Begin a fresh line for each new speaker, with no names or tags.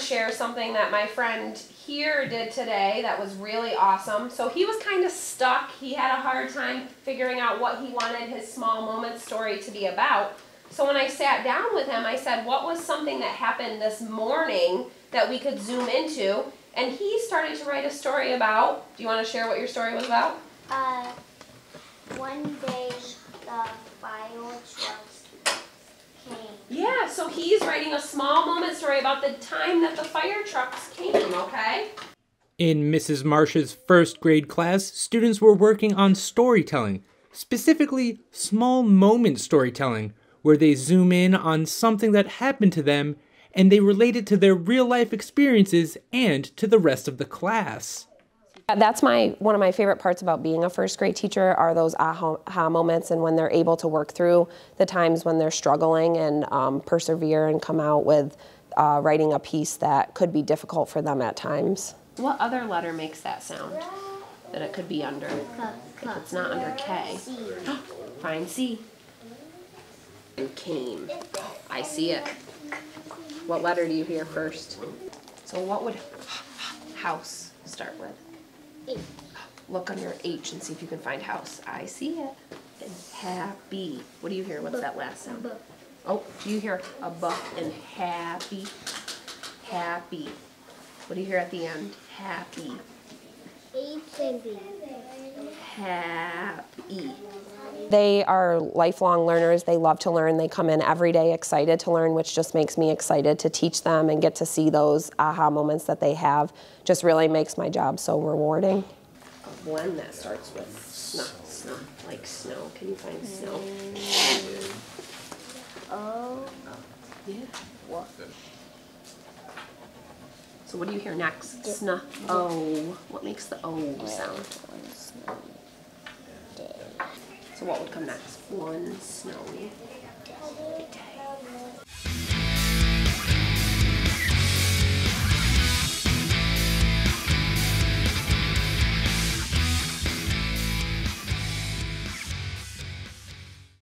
share something that my friend here did today that was really awesome. So he was kind of stuck. He had a hard time figuring out what he wanted his small moment story to be about. So when I sat down with him, I said, What was something that happened this morning that we could zoom into? And he started to write a story about. Do you want to share what your story was about?
Uh, one day the fire.
Yeah, so he's writing a small moment story about the time that the fire trucks came, okay?
In Mrs. Marsh's first grade class, students were working on storytelling, specifically small moment storytelling, where they zoom in on something that happened to them and they relate it to their real life experiences and to the rest of the class.
That's my one of my favorite parts about being a first grade teacher are those aha moments and when they're able to work through the times when they're struggling and um, persevere and come out with uh, writing a piece that could be difficult for them at times. What other letter makes that sound that it could be under? If it's not under K. Fine C. And came. I see it. What letter do you hear first? So what would house start with? Look on your H and see if you can find house. I see it. And happy. What do you hear? What's that last sound? Oh, do you hear a bu and happy? Happy. What do you hear at the end? Happy.
H and B.
Happy. They are lifelong learners. They love to learn. They come in every day excited to learn, which just makes me excited to teach them and get to see those aha moments that they have. Just really makes my job so rewarding. A blend that starts with snow, snow, like snow. Can you find snow?
Oh.
Yeah. What? So what do you hear next? Snuff. Oh. What makes the O sound? So what would come next? One snowy day.